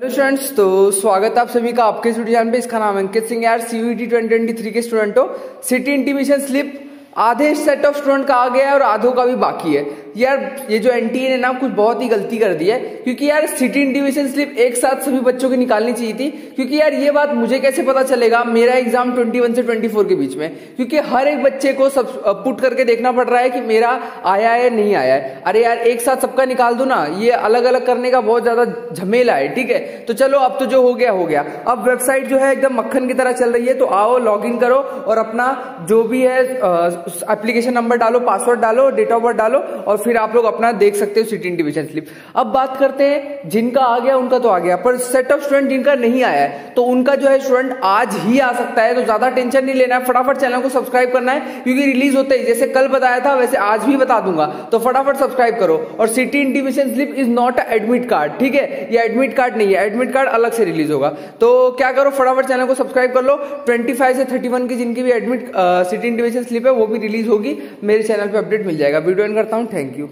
Hello students तो स्वागत आप सभी का आपके स्टूडियो पे इसका नाम अंकित सिंह यार सीयूटी 2023 के स्टूडेंट हो। सिटी इंटीमेशन स्लिप आधे सेट ऑफ़ स्टूडेंट का आ गया है और आधों का भी बाकी है। यार, ये जो एनटीए ने ना कुछ बहुत ही गलती कर दी है, क्योंकि यार सिटी इंडिविजन स्लिप एक साथ सभी बच्चों की निकालनी चाहिए थी, क्योंकि यार ये बात मुझे कैसे पता चलेगा मेरा एग्ज़ाम 21 से 24 के बीच में? क्योंकि हर एक बच्चे को सब पुट करके देखना पड़ रहा है कि मेरा आया है, नहीं आया है। अरे यार, एक साथ सबका निकाल दो ना, ये अलग अलग करने का बहुत ज़्यादा झमेला है, ठीक है? तो चलो, अब तो जो हो गया हो गया। अब वेबसाइट जो है एकदम मक्खन की तरह चल रही है तो आओ लॉग इन करो और अपना जो भी है एप्लीकेशन नंबर डालो पासवर्ड डालो डेट ऑफ़ बर्थ डालो और फिर आप लोग अपना देख सकते हो सिटी डिविजन स्लिप अब बात करते हैं, जिनका आ गया, उनका तो आ गया, पर सेट ऑफ़ स्टूडेंट जिनका नहीं आया है तो उनका जो है स्टूडेंट आज ही आ सकता है तो ज़्यादा टेंशन नहीं लेना है, फटाफट चैनल को सब्सक्राइब करना है, क्योंकि रिलीज़ होते ही, जैसे कल बताया था, वैसे आज भी बता दूँगा तो फटाफट सब्सक्राइब करो। और city intimation slip is not admit card ठीक है? ये एडमिट कार्ड नहीं है एडमिट कार्ड अलग से रिलीज़ होगा। तो क्या करो, फटाफट चैनल को सब्सक्राइब कर लो। 25 से 31 की जिनकी भी एडमिट सिटी इंटीमेशन स्लिप है, वो भी रिलीज़ होगी, मेरे चैनल पर अपडेट मिल जाएगा। वीडियो एंड करता हूँ थैंक यू